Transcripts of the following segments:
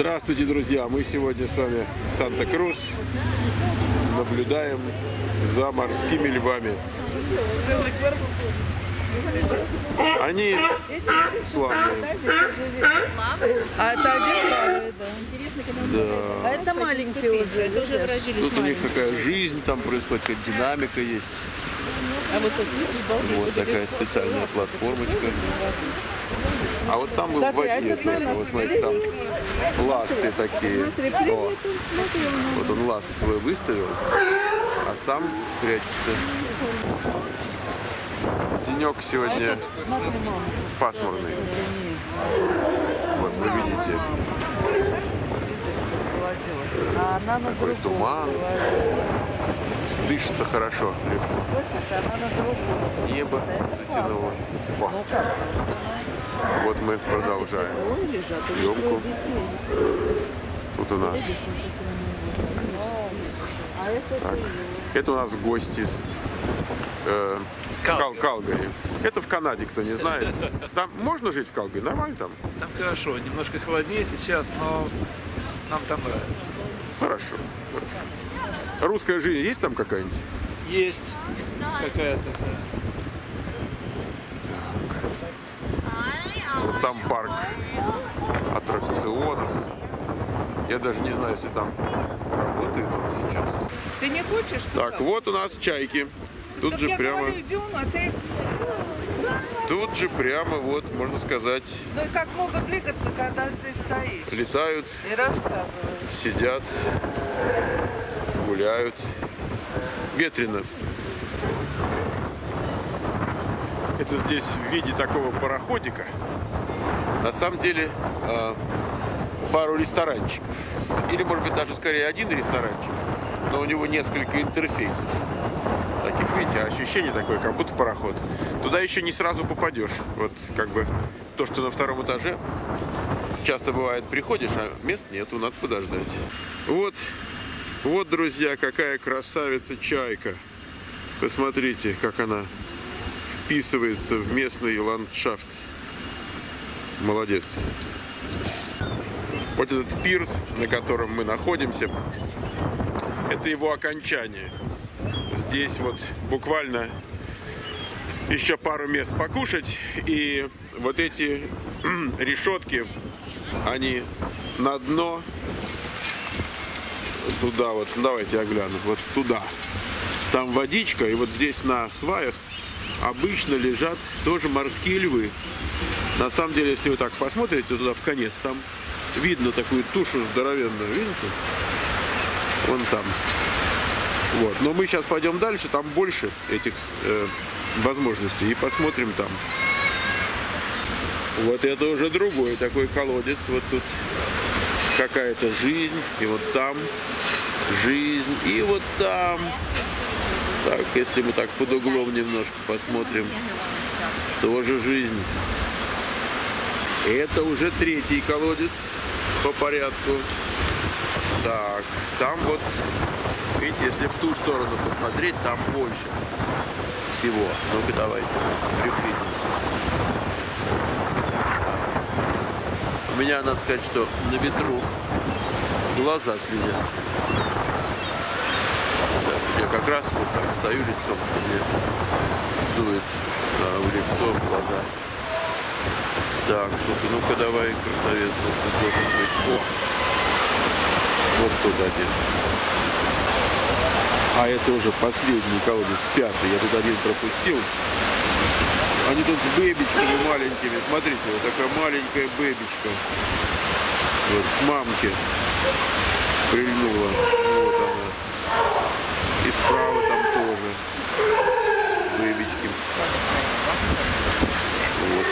Здравствуйте, друзья! Мы сегодня с вами в Санта-Крус наблюдаем за морскими львами. Они славные. А это один плавает, да. Да. А это маленький уже. Это уже видишь? родились Тут у них такая жизнь, там происходит какая динамика есть. А вот такая специальная платформочка. А вот там в Смотри, а воде тоже, вот смотрите, там ласты такие. О, вот он ласт свой выставил, а сам прячется. Денек сегодня мама. пасмурный. Вот вы видите, А Такой туман. Дышится хорошо, легко. Небо затянуло. О, вот мы продолжаем. Съемку. Тут у нас это Так. Это у нас гости из э, Кал- Калгари. Это в Канаде, кто не знает. Там можно жить в Калгари? Нормально там? Там хорошо, немножко холоднее сейчас, но нам там нравится. Хорошо. хорошо. Русская жизнь есть там какая-нибудь? Есть какая-то. да. Вот там парк аттракционов. Я даже не знаю, если там работает он сейчас. Ты не хочешь? Так, вот у нас чайки. Тут Так же я прямо, говорю, идем, а ты... тут же прямо, вот, можно сказать, Ну и как могут двигаться, когда ты стоишь летают, и рассказываешь? сидят, гуляют. Ветрено. Это здесь в виде такого пароходика. На самом деле э, пару ресторанчиков. Или, может быть, даже скорее один ресторанчик. Но у него несколько интерфейсов. Таких, видите, ощущение такое, как будто пароход. Туда еще не сразу попадешь. Вот как бы то, что на втором этаже, часто бывает, приходишь, а мест нету, надо подождать. Вот, вот, друзья, какая красавица чайка. Посмотрите, как она вписывается в местный ландшафт. Молодец. Вот этот пирс, на котором мы находимся, это его окончание. Здесь вот буквально еще пару мест покушать. И вот эти решетки, они на дно туда вот, давайте я гляну, вот туда. Там водичка, и вот здесь на сваях обычно лежат тоже морские львы. На самом деле, если вы так посмотрите туда в конец, там видно такую тушу здоровенную, видите? Вон там. Вот. Но мы сейчас пойдем дальше, там больше этих э, возможностей, и посмотрим там. Вот это уже другой такой колодец. Вот тут какая-то жизнь, и вот там жизнь, и вот там. Так, если мы так под углом немножко посмотрим, тоже жизнь. Это уже третий колодец по порядку. Так, там вот, видите, если в ту сторону посмотреть, там больше всего. Ну-ка давайте приблизимся. У меня, надо сказать, что на ветру глаза слезятся. Так, я как раз вот так стою лицом, что мне дует а, в лицо, в глаза. Так, ну-ка, ну-ка давай, красавец, вот тут должен быть. О! Вот тут один. А это уже последний колодец, пятый. Я тут один пропустил. Они тут с бэбичками маленькими. Смотрите, вот такая маленькая бэбичка. Вот к мамке прильнула. Вот она. И справа там тоже бэбички. Вот.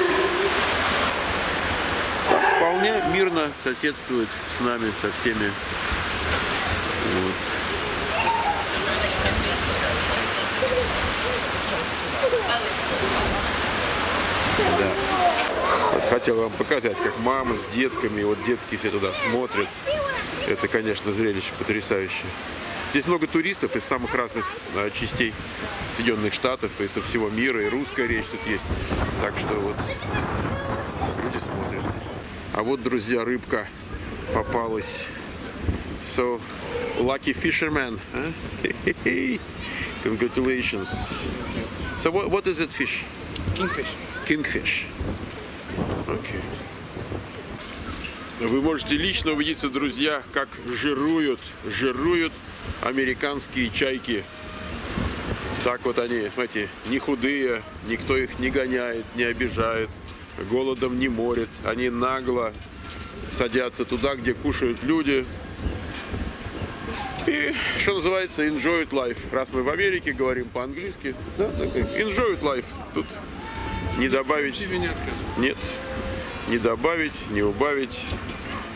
Так, вполне мирно соседствует с нами, со всеми. Вот. Да. Вот хотел вам показать, как мама с детками, вот детки все туда смотрят. Это, конечно, зрелище потрясающее. Здесь много туристов из самых разных частей Соединенных Штатов и со всего мира, и русская речь тут есть. Так что вот люди смотрят. А вот, друзья, рыбка попалась. So, lucky fisherman. Huh? Congratulations. So what, what is it fish? Kingfish. Kingfish. Окей. Вы можете лично убедиться, друзья, как жируют, жируют американские чайки. Так вот они, смотрите, не худые, никто их не гоняет, не обижает, голодом не морит. Они нагло садятся туда, где кушают люди. И, что называется, enjoy life. Раз мы в Америке говорим по-английски, да, enjoy life. Тут не добавить, нет, не добавить, не убавить.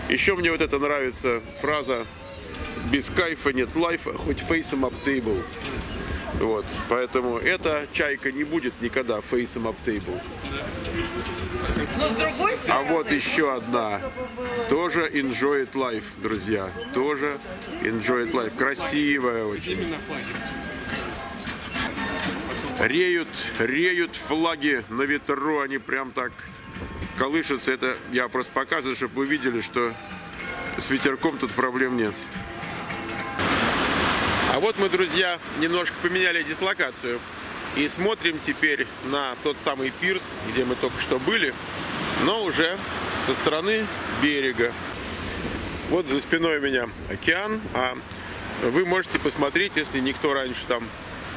Еще мне вот это нравится фраза без кайфа нет лайфа, хоть фейсом up table. Вот, поэтому эта чайка не будет никогда фейсом другой А вот еще одна. Тоже enjoy it life, друзья. Тоже enjoy it life. Красивая очень. Реют, реют флаги на ветру. Они прям так колышутся. Это я просто показываю, чтобы вы видели, что с ветерком тут проблем нет. А вот мы, друзья, немножко поменяли дислокацию. И смотрим теперь на тот самый пирс, где мы только что были, но уже со стороны берега. Вот за спиной у меня океан, а вы можете посмотреть, если никто раньше там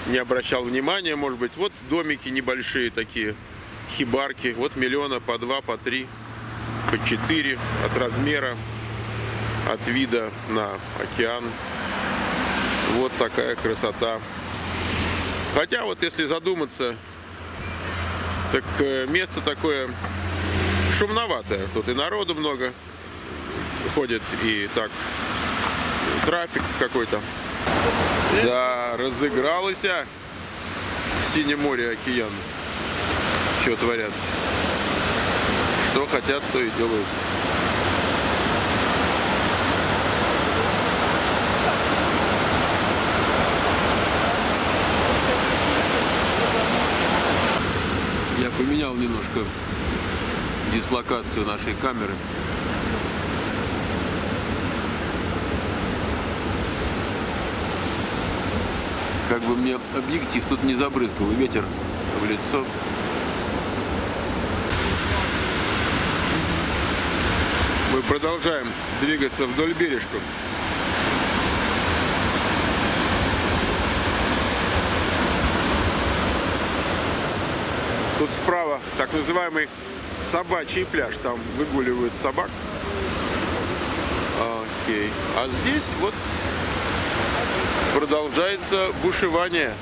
не обращал внимания, может быть, вот домики небольшие такие, хибарки, вот миллиона по два, по три, по четыре от размера, от вида на океан. Вот такая красота. Хотя вот если задуматься, так э, место такое шумноватое. Тут и народу много ходит, и так трафик какой-то. Да, разыгралось а, Синее море, океан. Что творят? Что хотят, то и делают. Я поменял немножко дислокацию нашей камеры. Как бы мне объектив тут не забрызгал, и ветер в лицо. Мы продолжаем двигаться вдоль бережка. Тут справа так называемый собачий пляж. Там выгуливают собак. Окей. А здесь вот продолжается бушевание.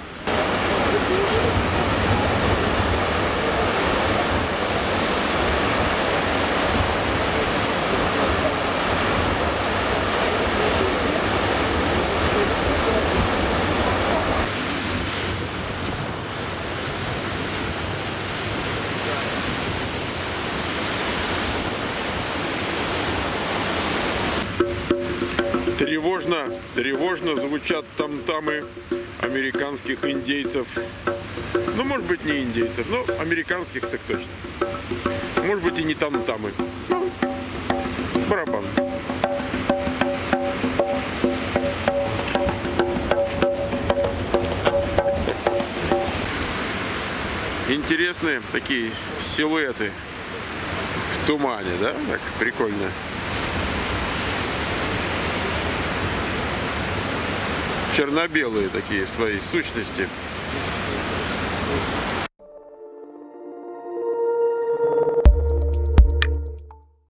Тревожно, тревожно звучат там-тамы американских индейцев. Ну, может быть, не индейцев, но американских так точно. Может быть, и не там-тамы. Ну, барабан. Интересные такие силуэты в тумане, да? Так прикольно. Черно-белые такие в своей сущности.